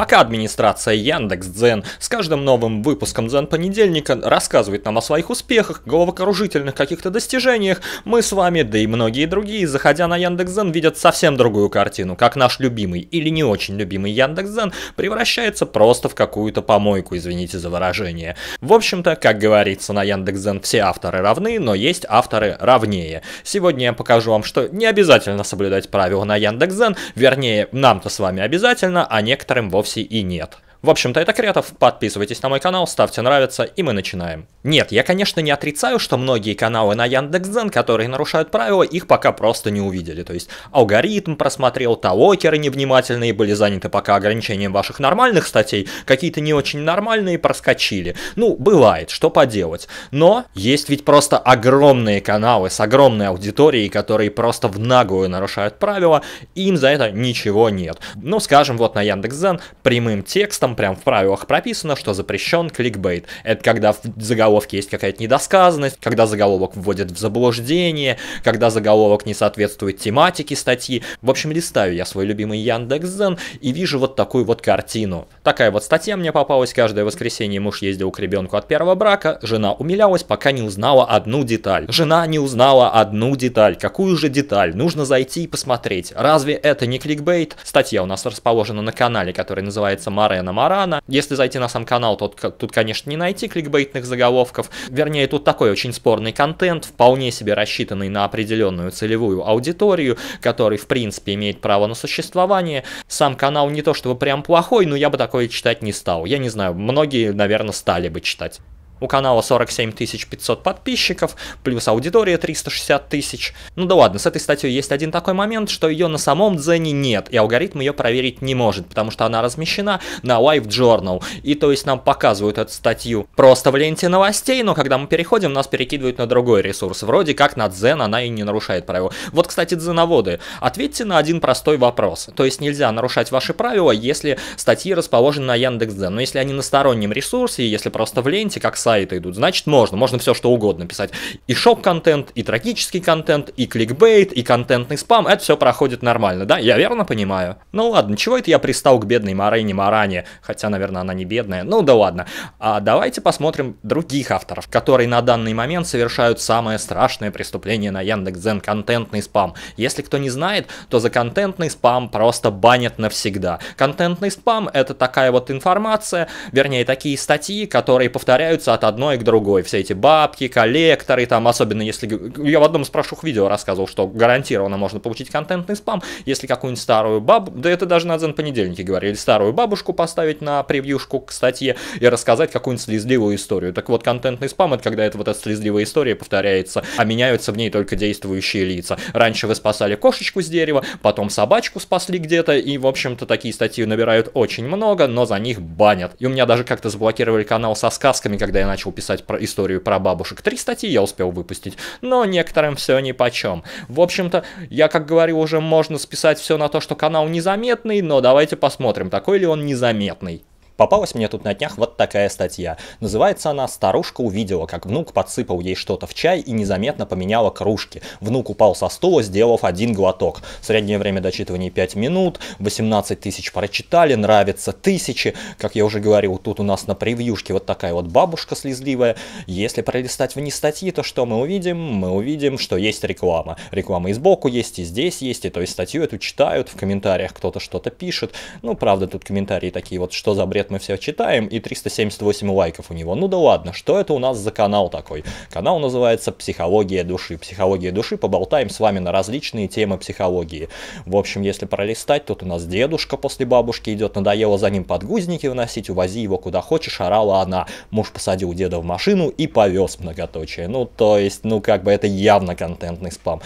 Пока администрация Яндекс.Дзен с каждым новым выпуском Дзен понедельника рассказывает нам о своих успехах, головокружительных каких-то достижениях, мы с вами, да и многие другие, заходя на Яндекс.Дзен, видят совсем другую картину, как наш любимый или не очень любимый Яндекс.Дзен превращается просто в какую-то помойку, извините за выражение. В общем-то, как говорится на Яндекс.Дзен, все авторы равны, но есть авторы равнее. Сегодня я покажу вам, что не обязательно соблюдать правила на Яндекс.Дзен, вернее, нам-то с вами обязательно, а некоторым вовсе и нет. В общем-то, это Кретов, подписывайтесь на мой канал, ставьте нравится, и мы начинаем. Нет, я, конечно, не отрицаю, что многие каналы на Яндекс.Дзен, которые нарушают правила, их пока просто не увидели. То есть, алгоритм просмотрел, талокеры невнимательные были заняты пока ограничением ваших нормальных статей, какие-то не очень нормальные проскочили. Ну, бывает, что поделать. Но есть ведь просто огромные каналы с огромной аудиторией, которые просто в наглую нарушают правила, и им за это ничего нет. Ну, скажем, вот на Яндекс.Дзен прямым текстом там прям в правилах прописано, что запрещен кликбейт. Это когда в заголовке есть какая-то недосказанность, когда заголовок вводит в заблуждение, когда заголовок не соответствует тематике статьи. В общем, листаю я свой любимый Яндекс.Зен и вижу вот такую вот картину. Такая вот статья мне попалась каждое воскресенье. Муж ездил к ребенку от первого брака, жена умилялась, пока не узнала одну деталь. Жена не узнала одну деталь. Какую же деталь? Нужно зайти и посмотреть. Разве это не кликбейт? Статья у нас расположена на канале, который называется Марена Марана. Если зайти на сам канал, то тут, конечно, не найти кликбейтных заголовков. Вернее, тут такой очень спорный контент, вполне себе рассчитанный на определенную целевую аудиторию, который, в принципе, имеет право на существование. Сам канал не то чтобы прям плохой, но я бы такое читать не стал. Я не знаю, многие, наверное, стали бы читать. У канала 47 500 подписчиков, плюс аудитория 360 тысяч. Ну да ладно, с этой статьей есть один такой момент, что ее на самом Дзене нет, и алгоритм ее проверить не может, потому что она размещена на Live Journal. И то есть нам показывают эту статью просто в ленте новостей, но когда мы переходим, нас перекидывают на другой ресурс. Вроде как на Дзен она и не нарушает правила. Вот, кстати, дзеноводы, ответьте на один простой вопрос. То есть нельзя нарушать ваши правила, если статьи расположены на Яндекс.Дзен. Но если они на стороннем ресурсе, если просто в ленте, как сайты идут, значит можно, можно все что угодно писать. И шок-контент, и трагический контент, и кликбейт, и контентный спам, это все проходит нормально, да? Я верно понимаю? Ну ладно, чего это я пристал к бедной Марене Маране, хотя, наверное, она не бедная, ну да ладно. А давайте посмотрим других авторов, которые на данный момент совершают самое страшное преступление на Яндекс.Дзен, контентный спам. Если кто не знает, то за контентный спам просто банят навсегда. Контентный спам это такая вот информация, вернее такие статьи, которые повторяются от одной к другой. Все эти бабки, коллекторы, там, особенно если... Я в одном из прошлых видео рассказывал, что гарантированно можно получить контентный спам, если какую-нибудь старую бабу... Да это даже на Дзен понедельнике говорили. Старую бабушку поставить на превьюшку к статье и рассказать какую-нибудь слезливую историю. Так вот, контентный спам это когда это вот эта слезливая история повторяется, а меняются в ней только действующие лица. Раньше вы спасали кошечку с дерева, потом собачку спасли где-то, и, в общем-то, такие статьи набирают очень много, но за них банят. И у меня даже как-то заблокировали канал со сказками, когда я начал писать про историю про бабушек. Три статьи я успел выпустить, но некоторым все ни по чем. В общем-то, я, как говорю, уже можно списать все на то, что канал незаметный, но давайте посмотрим, такой ли он незаметный. Попалась мне тут на днях вот такая статья. Называется она «Старушка увидела, как внук подсыпал ей что-то в чай и незаметно поменяла кружки. Внук упал со стула, сделав один глоток. Среднее время дочитывания 5 минут, 18 тысяч прочитали, нравится тысячи. Как я уже говорил, тут у нас на превьюшке вот такая вот бабушка слезливая. Если пролистать вниз статьи, то что мы увидим? Мы увидим, что есть реклама. Реклама и сбоку есть, и здесь есть, и то есть статью эту читают, в комментариях кто-то что-то пишет. Ну, правда, тут комментарии такие вот, что за бред мы все читаем, и 378 лайков у него. Ну да ладно, что это у нас за канал такой? Канал называется «Психология души». «Психология души» поболтаем с вами на различные темы психологии. В общем, если пролистать, тут у нас дедушка после бабушки идет, надоело за ним подгузники вносить, увози его куда хочешь, орала она. Муж посадил деда в машину и повез многоточие. Ну, то есть, ну, как бы это явно контентный спам.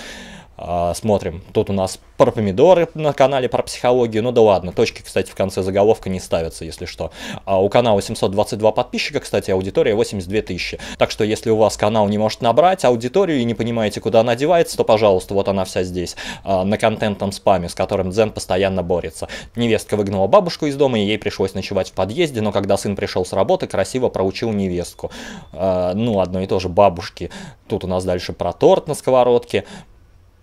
А, смотрим. Тут у нас про помидоры на канале, про психологию. Ну да ладно, точки, кстати, в конце заголовка не ставятся, если что. А у канала 722 подписчика, кстати, аудитория 82 тысячи. Так что, если у вас канал не может набрать аудиторию и не понимаете, куда она девается, то, пожалуйста, вот она вся здесь, а, на контентном спаме, с которым Дзен постоянно борется. Невестка выгнала бабушку из дома, и ей пришлось ночевать в подъезде, но когда сын пришел с работы, красиво проучил невестку. А, ну, одно и то же, бабушки. Тут у нас дальше про торт на сковородке,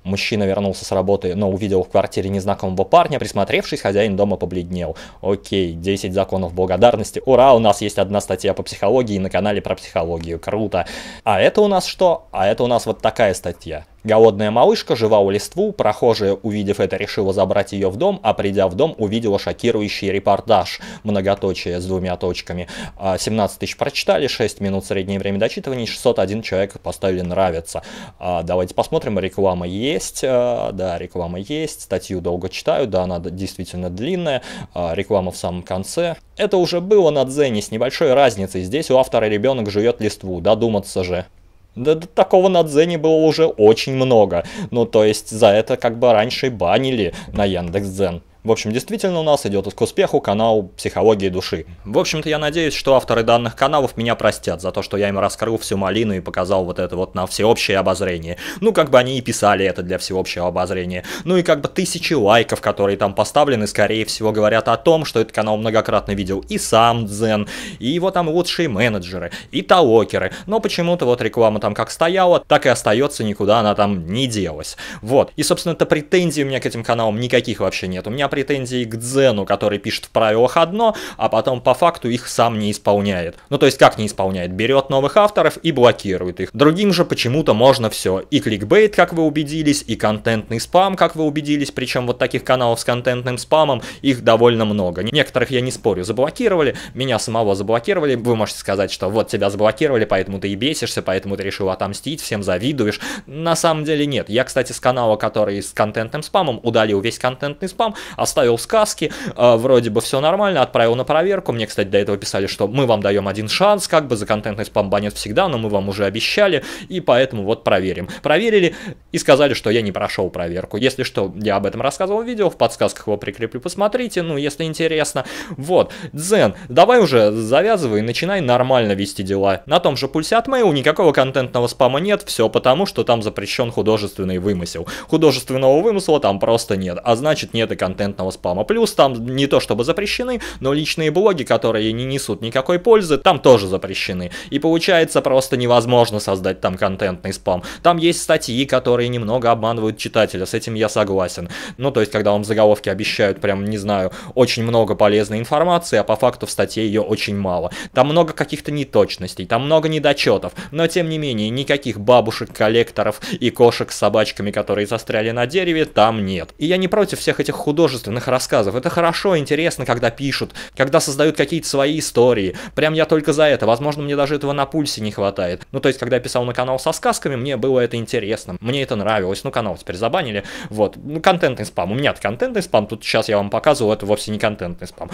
Мужчина вернулся с работы, но увидел в квартире незнакомого парня, присмотревшись, хозяин дома побледнел. Окей, 10 законов благодарности. Ура, у нас есть одна статья по психологии на канале про психологию. Круто. А это у нас что? А это у нас вот такая статья. Голодная малышка жива у листву, прохожая, увидев это, решила забрать ее в дом, а придя в дом, увидела шокирующий репортаж, многоточие с двумя точками. 17 а, тысяч прочитали, 6 минут среднее время дочитывания, 601 человек поставили нравится. А, давайте посмотрим, реклама есть, а, да, реклама есть, статью долго читаю, да, она действительно длинная, реклама в самом конце. Это уже было на Дзене с небольшой разницей, здесь у автора ребенок живет листву, додуматься же. Да, такого на Дзене было уже очень много. Ну, то есть за это как бы раньше банили на Яндекс.Дзен. В общем, действительно у нас идет к успеху канал «Психологии души». В общем-то, я надеюсь, что авторы данных каналов меня простят за то, что я им раскрыл всю малину и показал вот это вот на всеобщее обозрение. Ну, как бы они и писали это для всеобщего обозрения. Ну и как бы тысячи лайков, которые там поставлены, скорее всего, говорят о том, что этот канал многократно видел и сам Дзен, и его там лучшие менеджеры, и талокеры. Но почему-то вот реклама там как стояла, так и остается, никуда она там не делась. Вот. И, собственно, это претензий у меня к этим каналам никаких вообще нет. У меня претензии к Дзену, который пишет в правилах одно, а потом по факту их сам не исполняет. Ну то есть как не исполняет? Берет новых авторов и блокирует их. Другим же почему-то можно все. И кликбейт, как вы убедились, и контентный спам, как вы убедились, причем вот таких каналов с контентным спамом, их довольно много. Некоторых я не спорю, заблокировали, меня самого заблокировали, вы можете сказать, что вот тебя заблокировали, поэтому ты и бесишься, поэтому ты решил отомстить, всем завидуешь. На самом деле нет. Я, кстати, с канала, который с контентным спамом, удалил весь контентный спам, оставил сказки, э, вроде бы все нормально, отправил на проверку. Мне, кстати, до этого писали, что мы вам даем один шанс, как бы за контентный спам банят всегда, но мы вам уже обещали, и поэтому вот проверим. Проверили и сказали, что я не прошел проверку. Если что, я об этом рассказывал в видео, в подсказках его прикреплю, посмотрите, ну, если интересно. Вот, Дзен, давай уже завязывай, начинай нормально вести дела. На том же пульсе от Mail никакого контентного спама нет, все потому, что там запрещен художественный вымысел. Художественного вымысла там просто нет, а значит нет и контента контентного спама. Плюс там не то чтобы запрещены, но личные блоги, которые не несут никакой пользы, там тоже запрещены. И получается просто невозможно создать там контентный спам. Там есть статьи, которые немного обманывают читателя, с этим я согласен. Ну, то есть, когда вам заголовки обещают прям, не знаю, очень много полезной информации, а по факту в статье ее очень мало. Там много каких-то неточностей, там много недочетов, но тем не менее, никаких бабушек, коллекторов и кошек с собачками, которые застряли на дереве, там нет. И я не против всех этих художеств художественных рассказов. Это хорошо, интересно, когда пишут, когда создают какие-то свои истории. Прям я только за это. Возможно, мне даже этого на пульсе не хватает. Ну, то есть, когда я писал на канал со сказками, мне было это интересно. Мне это нравилось. Ну, канал теперь забанили. Вот. Ну, контентный спам. У меня-то контентный спам. Тут сейчас я вам показывал, это вовсе не контентный спам.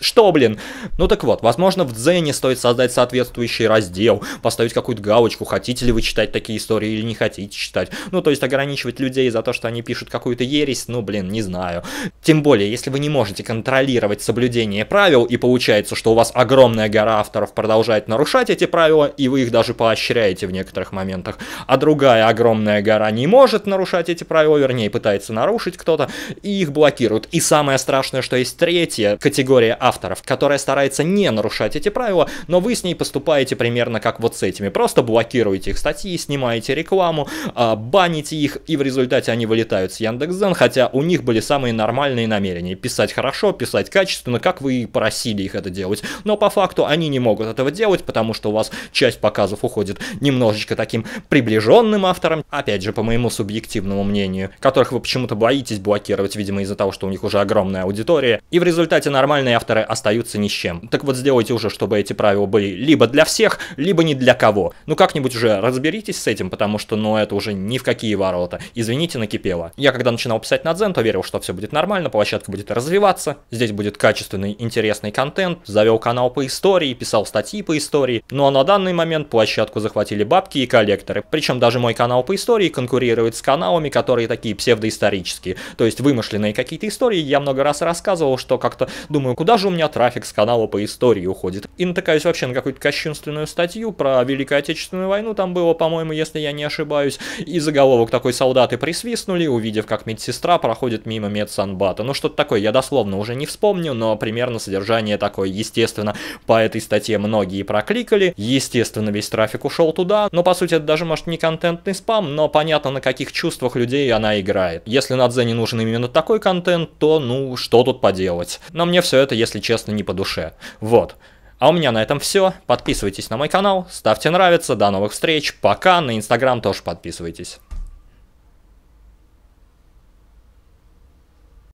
Что, блин? Ну так вот, возможно в Дзене стоит создать соответствующий раздел, поставить какую-то галочку, хотите ли вы читать такие истории или не хотите читать. Ну то есть ограничивать людей за то, что они пишут какую-то ересь, ну блин, не знаю. Тем более, если вы не можете контролировать соблюдение правил, и получается, что у вас огромная гора авторов продолжает нарушать эти правила, и вы их даже поощряете в некоторых моментах, а другая огромная гора не может нарушать эти правила, вернее пытается нарушить кто-то, и их блокируют. И самое страшное, что есть третья категория авторов, которая старается не нарушать эти правила, но вы с ней поступаете примерно как вот с этими. Просто блокируете их статьи, снимаете рекламу, а, баните их, и в результате они вылетают с Яндекс.Зен, хотя у них были самые нормальные намерения. Писать хорошо, писать качественно, как вы и просили их это делать. Но по факту они не могут этого делать, потому что у вас часть показов уходит немножечко таким приближенным авторам, опять же, по моему субъективному мнению, которых вы почему-то боитесь блокировать, видимо, из-за того, что у них уже огромная аудитория. И в результате нормальные авторы авторы остаются ни с чем. Так вот сделайте уже, чтобы эти правила были либо для всех, либо не для кого. Ну как-нибудь уже разберитесь с этим, потому что, ну, это уже ни в какие ворота. Извините, накипело. Я когда начинал писать на Дзен, то верил, что все будет нормально, площадка будет развиваться, здесь будет качественный, интересный контент, завел канал по истории, писал статьи по истории. Ну а на данный момент площадку захватили бабки и коллекторы. Причем даже мой канал по истории конкурирует с каналами, которые такие псевдоисторические. То есть вымышленные какие-то истории. Я много раз рассказывал, что как-то думаю, куда же Даже у меня трафик с канала по истории уходит. И натыкаюсь вообще на какую-то кощунственную статью про Великую Отечественную войну, там было, по-моему, если я не ошибаюсь, и заголовок такой солдаты присвистнули, увидев, как медсестра проходит мимо медсанбата. Ну что-то такое, я дословно уже не вспомню, но примерно содержание такое, естественно, по этой статье многие прокликали, естественно, весь трафик ушел туда, но по сути это даже может не контентный спам, но понятно на каких чувствах людей она играет. Если на Дзене нужен именно такой контент, то ну что тут поделать. Но мне все это, если честно, не по душе. Вот. А у меня на этом все. Подписывайтесь на мой канал, ставьте нравится, до новых встреч, пока, на инстаграм тоже подписывайтесь.